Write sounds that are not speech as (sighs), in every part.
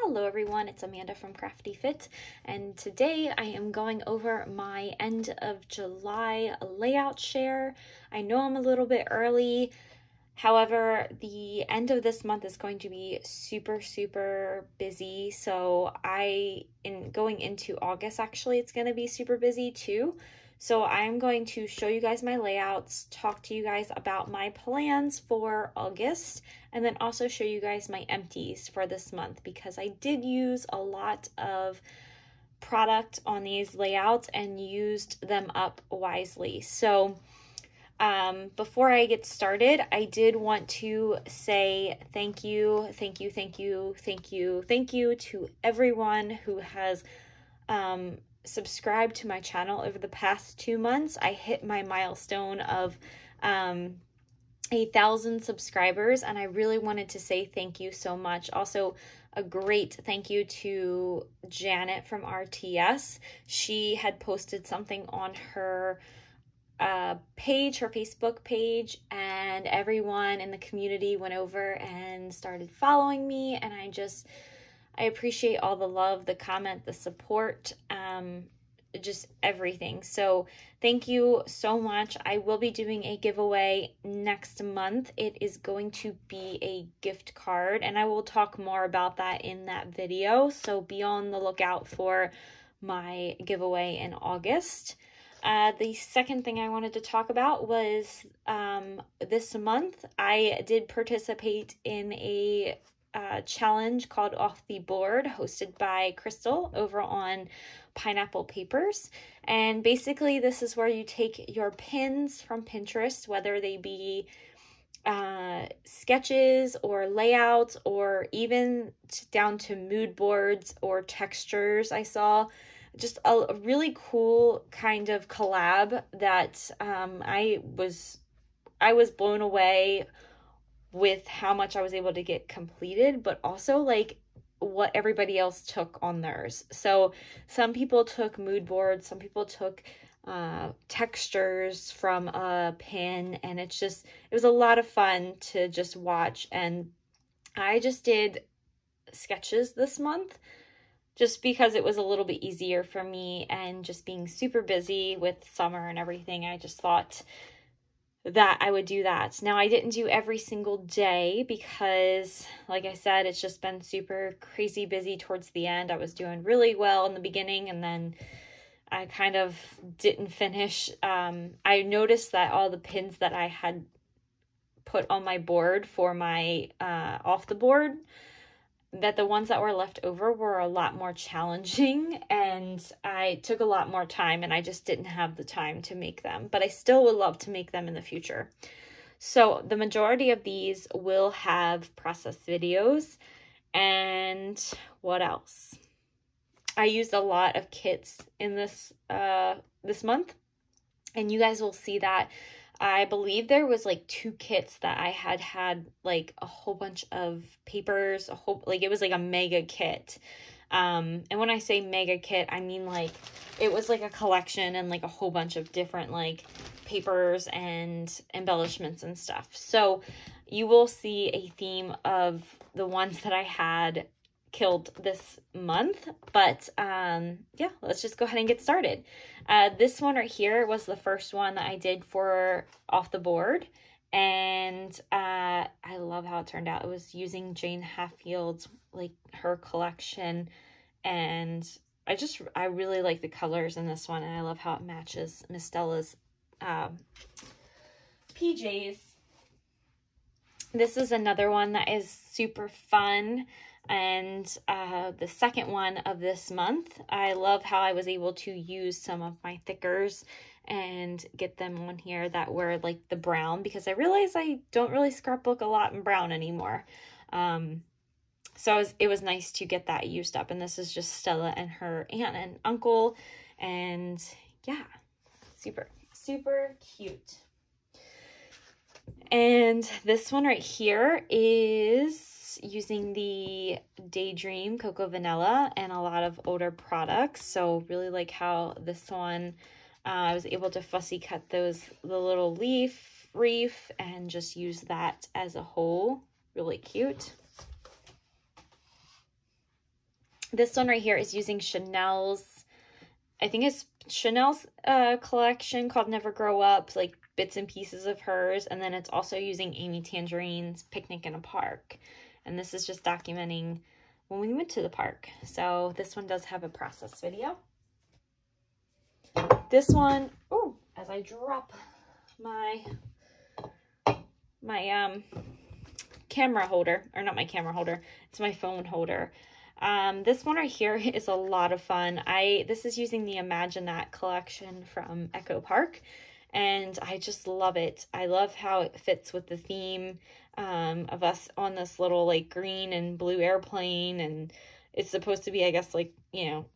Hello everyone, it's Amanda from Crafty Fit, and today I am going over my end of July layout share. I know I'm a little bit early, however, the end of this month is going to be super, super busy. So I, in going into August, actually, it's going to be super busy too. So I'm going to show you guys my layouts, talk to you guys about my plans for August, and then also show you guys my empties for this month because I did use a lot of product on these layouts and used them up wisely. So um, before I get started, I did want to say thank you, thank you, thank you, thank you, thank you to everyone who has um, subscribed to my channel over the past two months. I hit my milestone of um, a thousand subscribers, and I really wanted to say thank you so much. Also, a great thank you to Janet from RTS. She had posted something on her uh, page, her Facebook page, and everyone in the community went over and started following me. And I just, I appreciate all the love, the comment, the support, um, just everything. So thank you so much. I will be doing a giveaway next month. It is going to be a gift card, and I will talk more about that in that video. So be on the lookout for my giveaway in August. Uh, the second thing I wanted to talk about was um, this month I did participate in a uh, challenge called Off the Board, hosted by Crystal over on Pineapple Papers. And basically, this is where you take your pins from Pinterest, whether they be uh, sketches or layouts or even down to mood boards or textures. I saw just a, really cool kind of collab that um, I was I was blown away with how much I was able to get completed, but also like what everybody else took on theirs. So some people took mood boards, some people took uh, textures from a pin, and it's just, it was a lot of fun to just watch. And I just did sketches this month just because it was a little bit easier for me and just being super busy with summer and everything. I just thought that I would do that. Now, I didn't do every single day because, like I said, it's just been super crazy busy towards the end. I was doing really well in the beginning and then I kind of didn't finish. Um, I noticed that all the pins that I had put on my board for my uh, off the board that the ones that were left over were a lot more challenging (laughs) and I took a lot more time and I just didn't have the time to make them, but I still would love to make them in the future. So the majority of these will have process videos and what else? I used a lot of kits in this uh this month and you guys will see that I believe there was like two kits that I had had like a whole bunch of papers, a whole like it was like a mega kit. Um and when I say mega kit, I mean like it was like a collection and like a whole bunch of different like papers and embellishments and stuff. So you will see a theme of the ones that I had killed this month. But um, yeah, let's just go ahead and get started. Uh, this one right here was the first one that I did for off the board. And uh, I love how it turned out. It was using Jen Hadfield's, like her collection. And I just, I really like the colors in this one. And I love how it matches Miss Stella's um, PJs. This is another one that is super fun and uh, the second one of this month. I love how I was able to use some of my thickers and get them on here that were like the brown because I realized I don't really scrapbook a lot in brown anymore. Um, so was, it was nice to get that used up. And this is just Stella and her aunt and uncle. And yeah, super, super cute. And this one right here is using the Daydream Cocoa Vanilla and a lot of older products. So really like how this one, uh, I was able to fussy cut those, the little leaf reef and just use that as a whole. Really cute. This one right here is using Shimelle's, I think it's Shimelle's uh, collection called Never Grow Up, like bits and pieces of hers. And then it's also using Amy Tangerine's Picnic in a Park. And this is just documenting when we went to the park. So this one does have a process video. This one, oh, as I drop my, my um, camera holder, or not my camera holder, it's my phone holder. Um, this one right here (laughs) is a lot of fun. I This is using the Imagine That collection from Echo Park, and I just love it. I love how it fits with the theme um, of us on this little like green and blue airplane, and it's supposed to be, I guess, like, you know,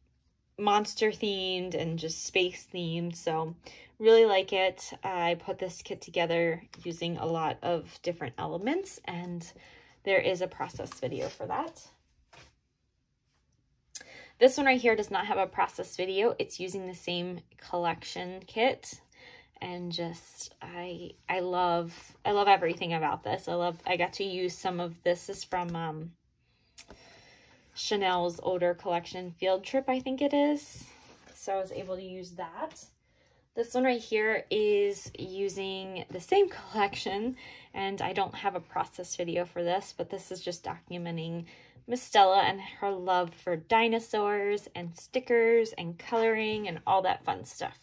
monster themed and just space themed. So really like it. I put this kit together using a lot of different elements and there is a process video for that. This one right here does not have a process video. It's using the same collection kit and just I I love I love everything about this. I love I got to use some of this, is from um Shimelle's older collection field trip, I think it is. So I was able to use that. This one right here is using the same (laughs) collection and I don't have a process video for this, but this is just documenting Miss Stella and her love for dinosaurs and stickers and coloring and all that fun stuff.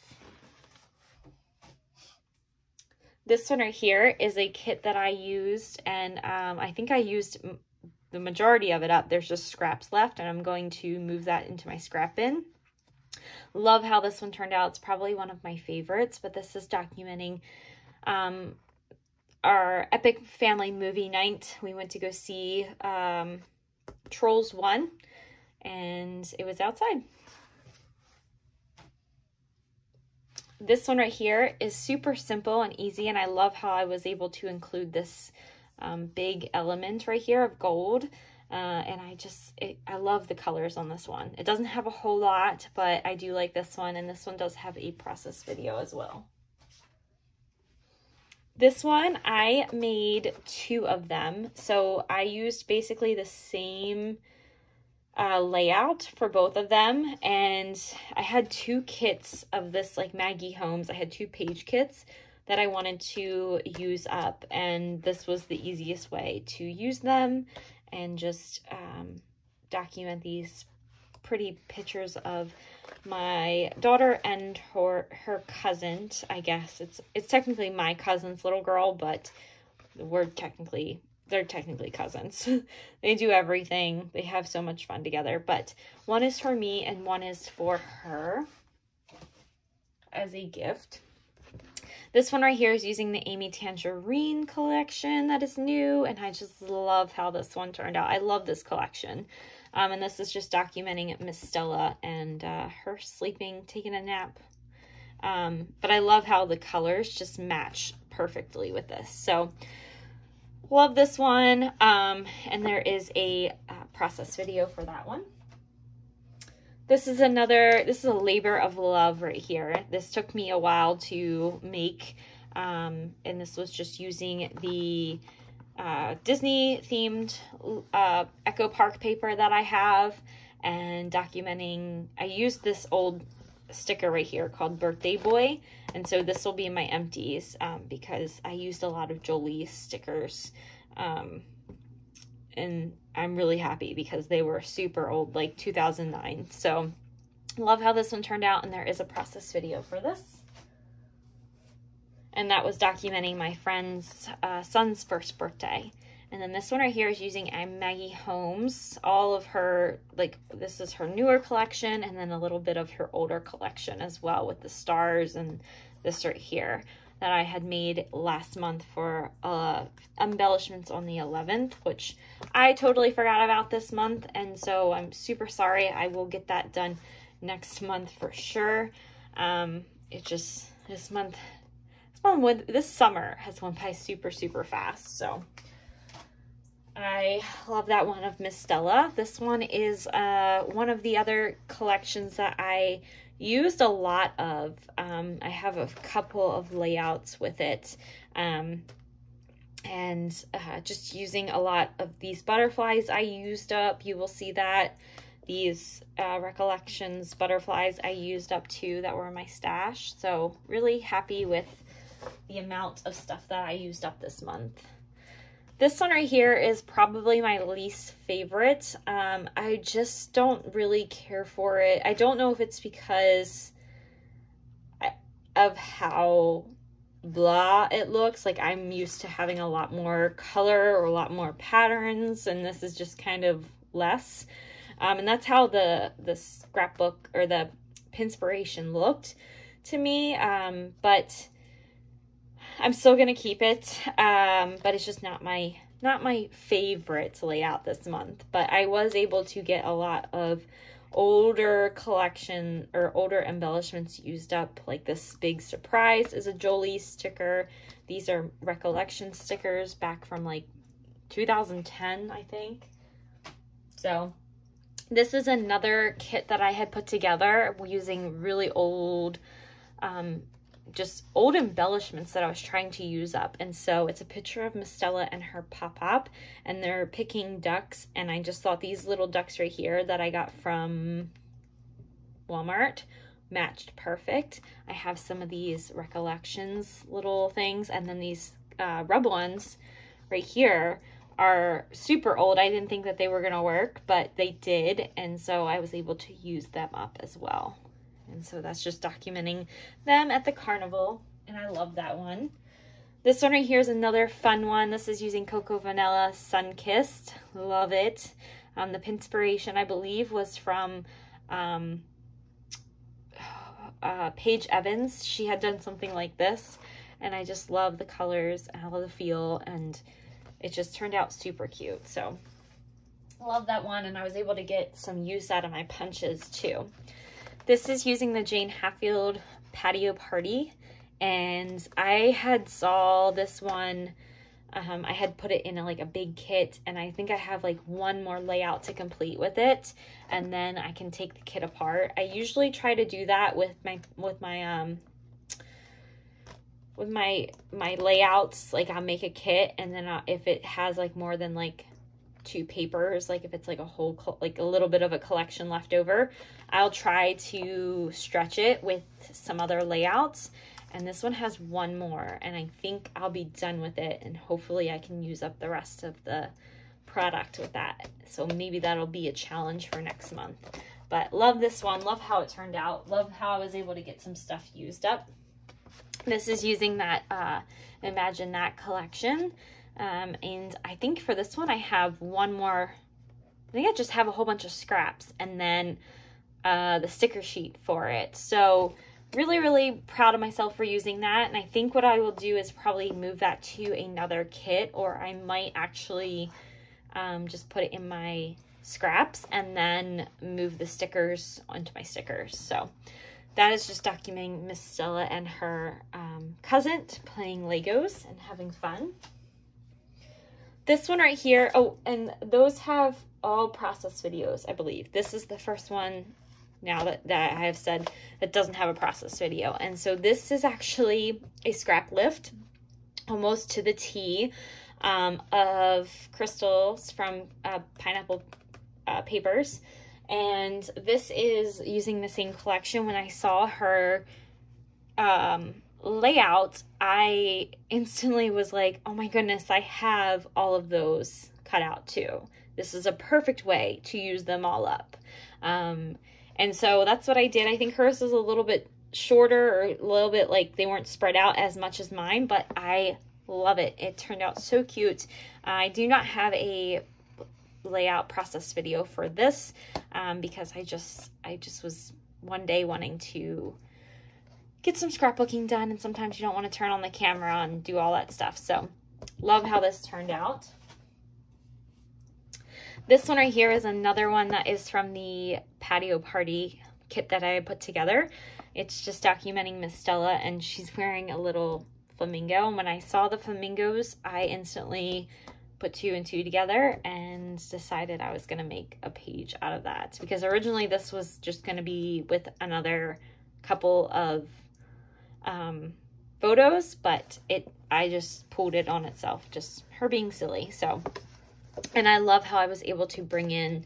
This one right here is a kit that I used and um, I think I used the majority of it up. There's just scraps left and I'm going to move that into my scrap bin. Love how this one turned out. It's probably one of my favorites, but this is documenting um, our epic family movie night. We went to go see um, Trolls 1 and it was outside. This one right here is super simple and easy and I love how I was able to include this um, big element right here of gold. Uh, and I just, it, I love the colors on this one. It doesn't have a whole lot, but I do like this one. And this one does have a process video as well. This one, I made two of them. So I used basically the same uh, layout for both of them. And I had two kits of this like Maggie Holmes. I had two page kits that I wanted to use up. And this was the easiest way to use them and just um, document these pretty pictures of my daughter and her her cousin i guess it's it's technically my cousin's little girl but we're technically they're technically cousins (laughs) they do everything they have so much fun together but one is for me and one is for her as a gift this one right here is using the Amy Tangerine collection that is new, and I just love how this one turned out. I love this collection. Um, and this is just documenting Miss Stella and uh, her sleeping, taking a nap. Um, but I love how the colors just match perfectly with this. So love this one. Um, and there is a uh, process video for that one. This is another, this is a labor of love right here. This took me a while to make, um, and this was just using the uh, Disney themed uh, Echo Park paper that I have and documenting, I used this old sticker right here called Birthday Boy. And so this will be my empties um, because I used a lot of Jolie stickers um, and I'm really happy because they were super old, like 2009. So love how this one turned out and there is a process video for this. And that was documenting my friend's uh, son's first birthday. And then this one right here is using a Maggie Holmes, all of her, like this is her newer collection and then a little bit of her older collection as well with the stars and this right here that I had made last month for uh, embellishments on the 11th, which I totally forgot about this month. And so I'm super sorry. I will get that done next month for sure. Um, it just, this month, this month, this summer has went by super, super fast. So I love that one of Miss Stella. This one is uh, one of the other collections that I used a lot of. Um, I have a couple of layouts with it. Um, and uh, just using a lot of these butterflies I used up. You will see that these uh, Recollections butterflies I used up too that were in my stash. So really happy with the amount of stuff that I used up this month. This one right here is probably my least favorite. Um, I just don't really care for it. I don't know if it's because of how blah it looks. Like I'm used to having a lot more color or a lot more patterns, and this is just kind of less. Um, and that's how the, the scrapbook or the Pinspiration looked to me. Um, but I'm still going to keep it. Um, but it's just not my, not my favorite layout this month. But I was able to get a lot of older collection or older embellishments used up. Like this big surprise is a Jolie sticker. These are recollection stickers back from like 2010, I think. So this is another kit that I had put together using really old, um, just old embellishments that I was trying to use up. And so it's a picture of Miss Stella and her pop-up and they're picking ducks. And I just thought these little ducks right here that I got from Walmart matched perfect. I have some of these recollections little things and then these uh, rub ones right here are super old. I didn't think that they were going to work, but they did. And so I was able to use them up as well. And so that's just documenting them at the carnival. And I love that one. This one right here is another fun one. This is using Cocoa Vanilla Sunkissed. Love it. Um, the inspiration, I believe, was from um, uh, Paige Evans. She had done something like this. And I just love the colors. I love the feel. And it just turned out super cute. So love that one. And I was able to get some use out of my punches too. This is using the Jen Hadfield Patio Party. And I had saw this one, um, I had put it in a, like a big kit and I think I have like one more layout to complete with it. And then I can take the kit apart. I usually try to do that with my, with my, um, with my my layouts like i'll make a kit and then I'll, if it has like more than like two papers like if it's like a whole like a little bit of a collection left over i'll try to stretch it with some other layouts. And this one has one more and i think i'll be done with it and hopefully i can use up the rest of the product with that. So maybe that'll be a challenge for next month. But love this one love how it turned out love how i was able to get some stuff used up. This is using that uh, Imagine That collection. Um, and I think for this one, I have one more, I think I just have a whole bunch of scraps and then uh, the sticker sheet for it. So really, really proud of myself for using that. And I think what I will do is probably move that to another kit or I might actually um, just put it in my scraps and then move the stickers onto my stickers. So that is just documenting Miss Stella and her um, cousin playing Legos and having fun. This one right here, oh, and those have all process videos, I believe. This is the first one now that, that I have said that doesn't have a process video. And so this is actually a scrap lift, almost to the T, um, of crystals from uh, Pineapple uh, Papers. And this is using the same collection. When I saw her um, layout, I instantly was like, oh my goodness, I have all of those cut out too. This is a perfect way to use them all up. Um, and so that's what I did. I think hers is a little bit shorter or a little bit like they weren't spread out as much as mine, but I love it. It turned out so cute. I do not have a layout process video for this um, because I just I just was one day wanting to get some scrapbooking done and sometimes you don't want to turn on the camera and do all that stuff. So love how this turned out. This one right here is another one that is from the patio party kit that I put together. It's just documenting Miss Stella and she's wearing a little flamingo. And when I saw the flamingos, I instantly put two and two together and decided I was going to make a page out of that because originally this was just going to be with another couple of um, photos, but it I just pulled it on itself, just her being silly. So, and I love how I was able to bring in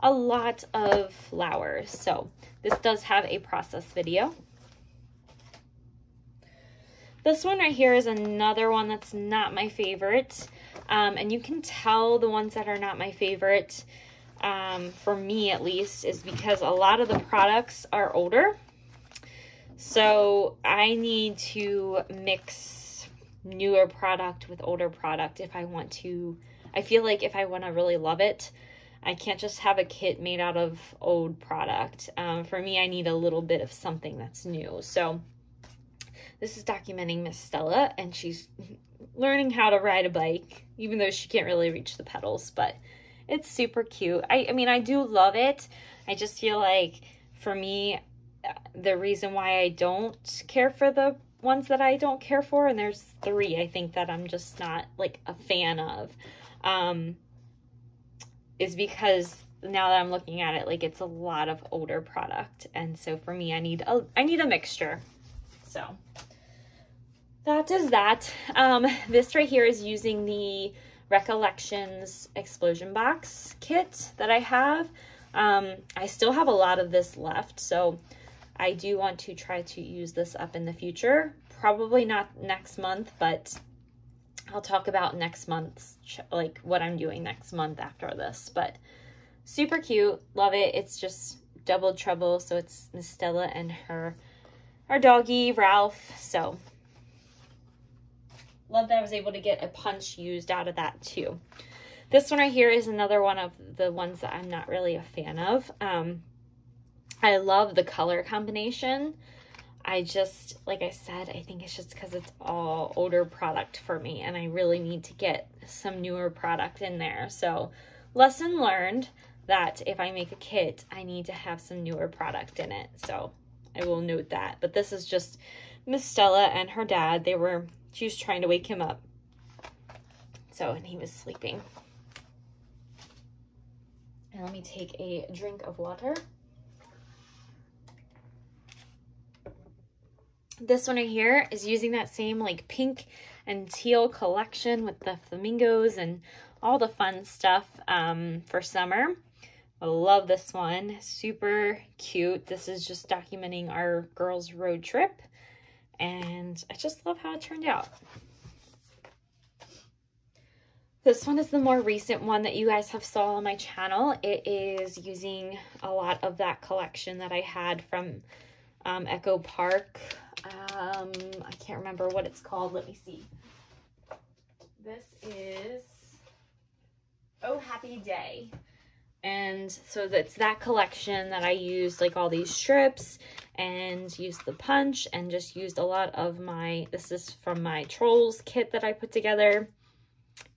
a lot of flowers. So this does have a process video. This one right here is another one that's not my favorite. Um, and you can tell the ones that are not my favorite, um, for me at least, is because a lot of the products are older. So I need to mix newer product with older product if I want to. I feel like if I want to really love it, I can't just have a kit made out of old product. Um, for me, I need a little bit of something that's new. So this is documenting Miss Stella, and she's learning how to ride a bike, even though she can't really reach the pedals, but it's super cute. I, I mean, I do love it. I just feel like for me, the reason why I don't care for the ones that I don't care for, and there's three I think that I'm just not like a fan of, um, is because now that I'm looking at it, like it's a lot of older product, and so for me, I need a I need a mixture. So that is that. Um, this right here is using the Recollections Explosion Box kit that I have. Um, I still have a lot of this left, so I do want to try to use this up in the future. Probably not next month, but I'll talk about next month's, like what I'm doing next month after this. But super cute. Love it. It's just double trouble. So it's Miss Stella and her, our doggy, Ralph. So love that I was able to get a punch used out of that too. This one right here is another one of the ones that I'm not really a fan of. Um, I love the color combination. I just, like I said, I think it's just because it's all older product for me and I really need to get some newer product in there. So lesson learned that if I make a kit, I need to have some newer product in it. So I will note that. But this is just Miss Stella and her dad. They were, she was trying to wake him up. So, and he was sleeping. And let me take a drink of water. This one right here is using that same like pink and teal collection with the flamingos and all the fun stuff um, for summer. I love this one. Super cute. This is just documenting our girls' road trip. And I just love how it turned out. This one is the more recent one that you guys have saw on my channel. It is using a lot of that collection that I had from um, Echo Park. Um, I can't remember what it's called. Let me see. This is Oh Happy Day. And so that's that collection that I used like all these strips and used the punch and just used a lot of my, this is from my Trolls kit that I put together.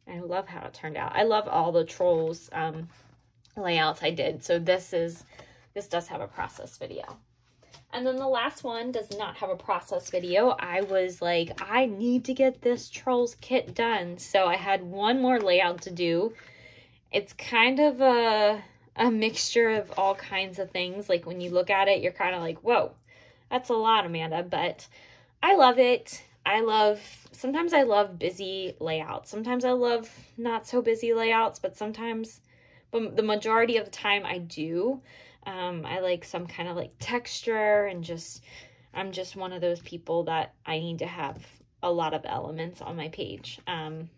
I love how it turned out. I love all the Trolls um, layouts I did. So this is, this does have a process video. And then the last one does not have a process video. I was like, I need to get this Trolls kit done. So I had one more layout to do. It's kind of a, a mixture of all kinds of things. Like when you look at it, you're kind of like, whoa, that's a lot, Amanda. But I love it. I love, sometimes I love busy layouts. Sometimes I love not so busy layouts, but sometimes, but the majority of the time I do. Um, I like some kind of like texture and just, I'm just one of those people that I need to have a lot of elements on my page. Um,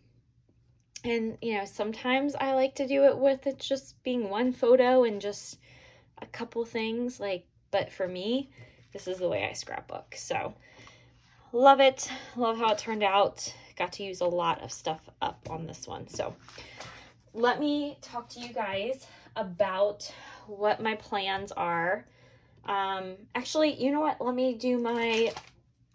and, you know, sometimes I like to do it with it just being one photo and just a couple things like, but for me, this is the way I scrapbook. So love it. Love how it turned out. Got to use a lot of stuff up on this one. So let me talk to you guys about what my plans are. Um, actually, you know what? Let me do my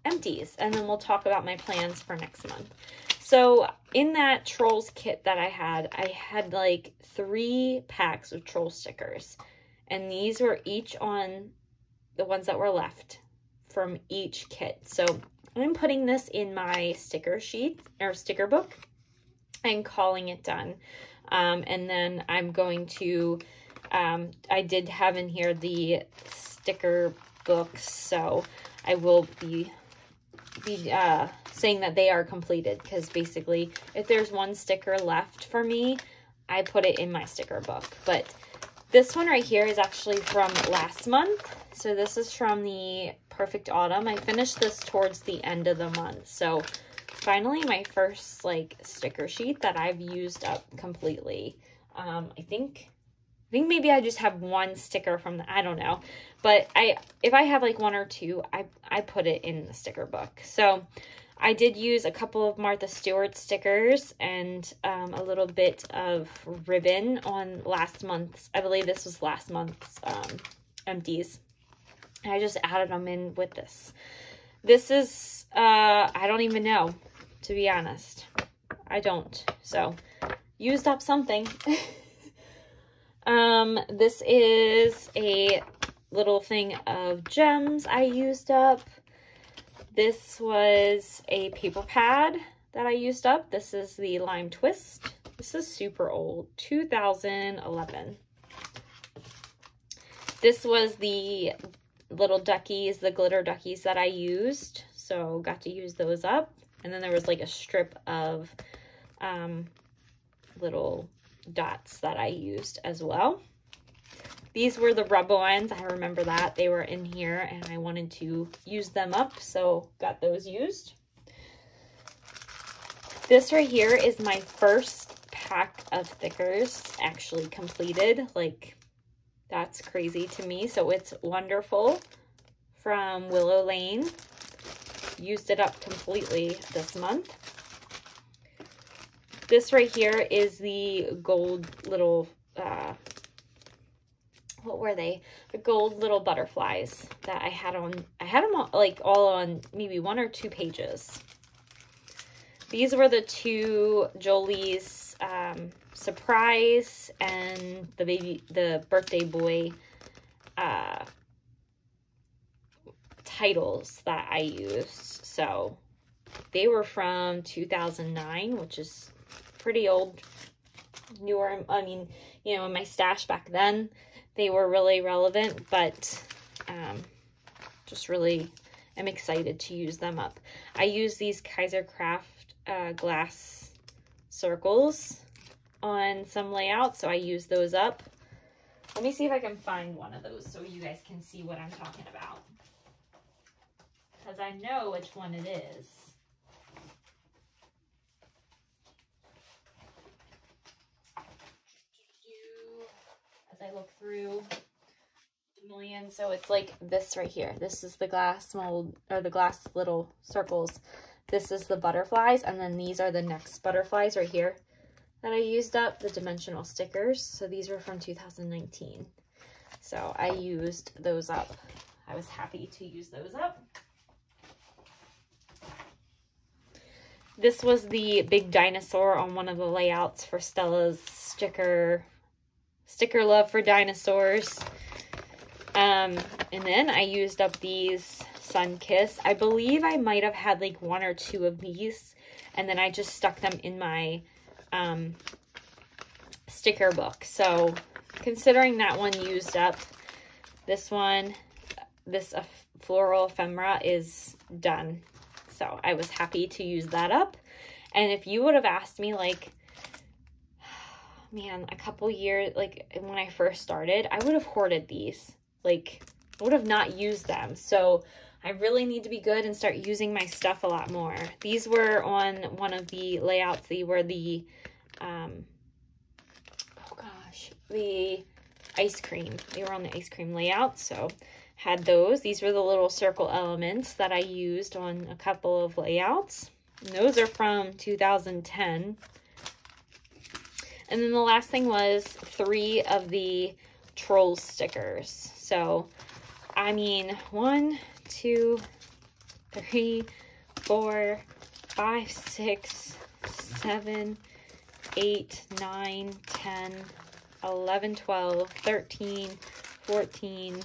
empties and then we'll talk about my plans for next month. So in that Trolls kit that I had, I had like three packs of Troll stickers. And these were each on the ones that were left from each kit. So I'm putting this in my sticker sheet or sticker book and calling it done. Um, and then I'm going to um, I did have in here the sticker books, so I will be be uh, saying that they are completed because basically if there's one sticker left for me, I put it in my sticker book. But This one right here is actually from last month. So this is from the Perfect Autumn. I finished this towards the end of the month. So finally my first like sticker sheet that I've used up completely. Um, I think I think maybe I just have one sticker from the, I don't know. But I if I have like one or two, I, I put it in the sticker book. So I did use a couple of Martha Stewart stickers and um, a little bit of ribbon on last month's, I believe this was last month's um, empties. I just added them in with this. This is, uh, I don't even know, to be honest. I don't. So, used up something. (laughs) um, this is a little thing of gems I used up. This was a paper pad that I used up. This is the Lime Twist. This is super old, 2011. This was the little duckies, the glitter duckies that I used. So got to use those up. And then there was like a strip of um, little dots that I used as well. These were the rubber ones. I remember that. They were in here and I wanted to use them up, so got those used. This right here is my first pack of thickers actually completed. Like, that's crazy to me. So it's Wonderful from Willow Lane. Used it up completely this month. This right here is the gold little uh, what were they? The gold little butterflies that I had on, I had them all, like all on maybe one or two pages. These were the two Jolee's um, surprise and the baby, the birthday boy uh, titles that I used. So they were from 2009, which is pretty old, newer. I mean, you know, in my stash back then they were really relevant, but um, just really am excited to use them up. I use these Kaisercraft uh, glass circles on some layouts, so I use those up. Let me see if I can find one of those so you guys can see what I'm talking about. Because I know which one it is. As I look through a million. So it's like this right here. This is the glass mold or the glass little circles. This is the butterflies. And then these are the next butterflies right here that I used up, the dimensional stickers. So these were from 2019. So I used those up. I was happy to use those up. This was the big dinosaur on one of the layouts for Stella's sticker sticker love for dinosaurs. Um, and then I used up these Sun Kiss. I believe I might have had like one or two of these. And then I just stuck them in my um, sticker book. So considering that one used up, this one, this uh, floral ephemera is done. So I was happy to use that up. And if you would have asked me like, (sighs) man, a couple years, like when I first started, I would have hoarded these. Like, I would have not used them. So I really need to be good and start using my stuff a lot more. These were on one of the layouts. They were the, um, oh gosh, the ice cream. They were on the ice cream layout. So had those. These were the little circle elements that I used on a couple of layouts. And those are from 2010. And then the last thing was three of the troll stickers. So, I mean, one, two, three, four, five, six, seven, eight, nine, ten, eleven, twelve, thirteen, fourteen,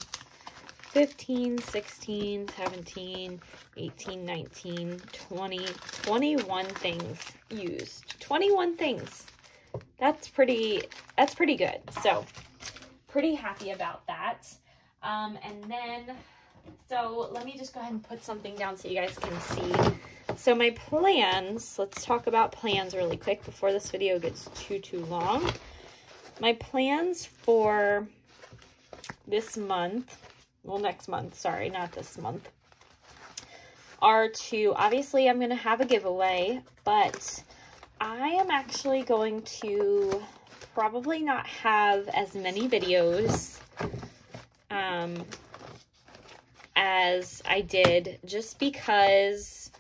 fifteen, sixteen, seventeen, eighteen, nineteen, twenty, twenty-one things used. 21 things that's pretty, that's pretty good. So pretty happy about that. Um, and then, so let me just go ahead and put something down so you guys can see. So my plans, let's talk about plans really quick before this video gets too, too long. My plans for this month, well, next month, sorry, not this month, are to, obviously I'm going to have a giveaway, but I am actually going to probably not have as many videos um, as I did just because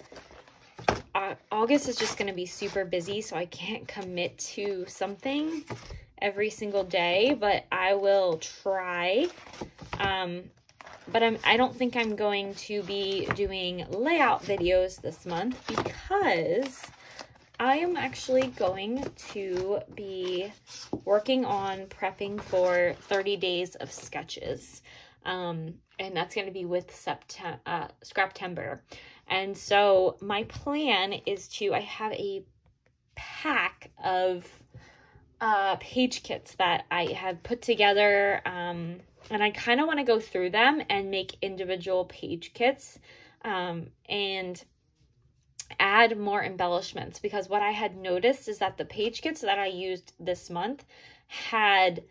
August is just going to be super busy, so I can't commit to something every single day, but I will try. Um, but I'm, I don't think I'm going to be doing layout videos this month because I am actually going to be working on prepping for 30 days of sketches. Um, and that's going to be with September, uh, Scraptember. And so my plan is to, I have a pack of uh, page kits that I have put together. Um, and I kind of want to go through them and make individual page kits um, and add more embellishments because what I had noticed is that the page kits that I used this month had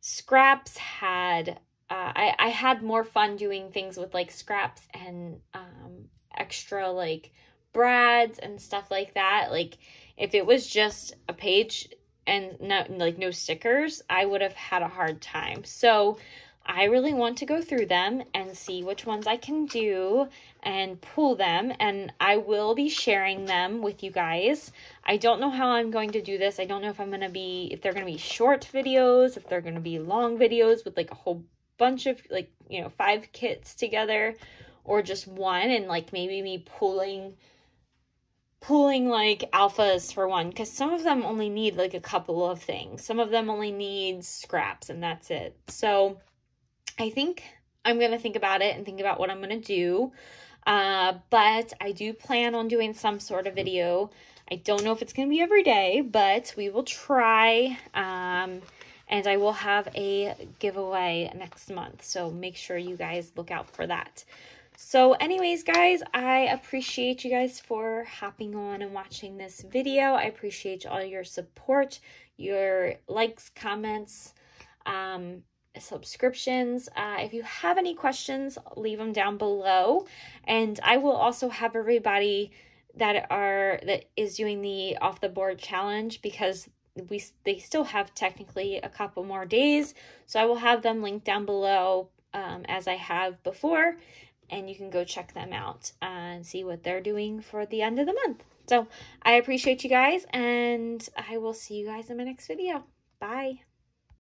scraps, had uh, I, I had more fun doing things with like scraps and um, extra like brads and stuff like that. Like if it was just a page and no like no stickers, I would have had a hard time. So I really want to go through them and see which ones I can do and pull them and I will be sharing them with you guys. I don't know how I'm going to do this. I don't know if I'm going to be if they're going to be short videos, if they're going to be long videos with like a whole bunch of like, you know, five kits together or just one and like maybe me pulling pulling like alphas for one because some of them only need like a couple of things. Some of them only need scraps and that's it. So I think I'm to think about it and think about what I'm to do. Uh, but I do plan on doing some sort of video. I don't know if it's to be every day, but we will try. Um, and I will have a giveaway next month. So make sure you guys look out for that. So anyways, guys, I appreciate you guys for hopping on and watching this video. I appreciate all your support, your likes, comments, um, subscriptions. Uh, if you have any questions, leave them down below. And I will also have everybody that are that is doing the off the board challenge because we they still have technically a couple more days so i will have them linked down below um, as i have before and you can go check them out and see what they're doing for the end of the month. So I appreciate you guys, and I will see you guys in my next video. Bye.